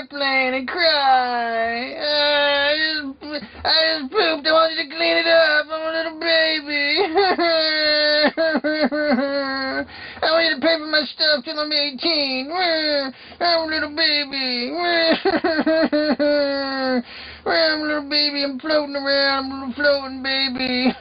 airplane and cry. Uh, I, just, I just pooped. I wanted to clean it up. I'm a little baby. I want you to pay for my stuff till I'm 18. I'm a little baby. I'm a little baby. I'm floating around. I'm a little floating baby.